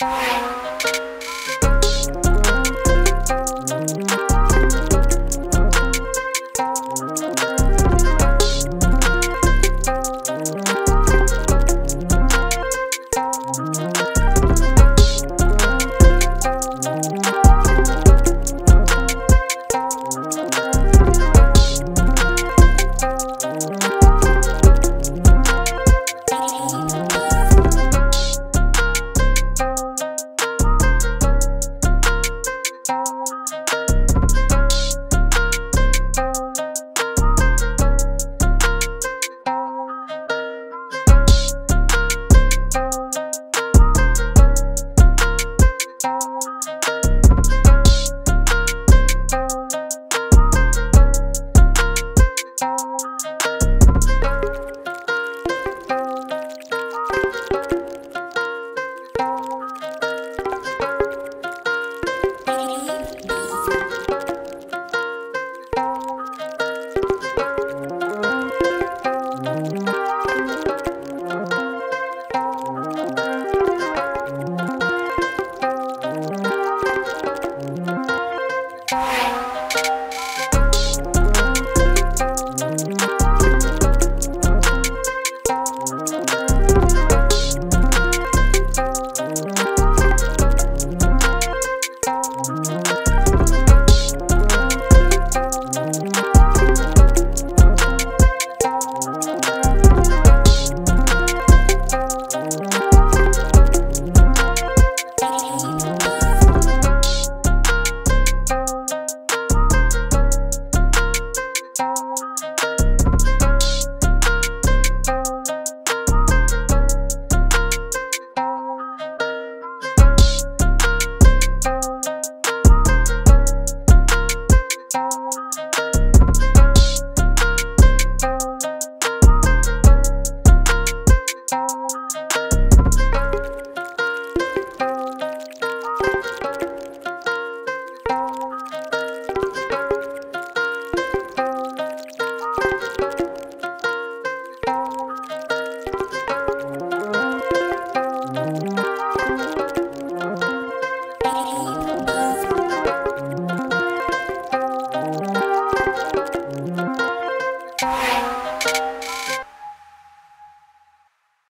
Bye.